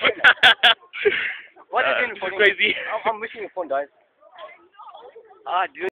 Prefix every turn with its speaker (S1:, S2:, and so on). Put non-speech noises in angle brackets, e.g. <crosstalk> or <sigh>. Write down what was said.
S1: What? <laughs> What is in
S2: uh, this
S1: phone?
S2: crazy.
S1: I'm, I'm missing your phone, guys. Ah, dude.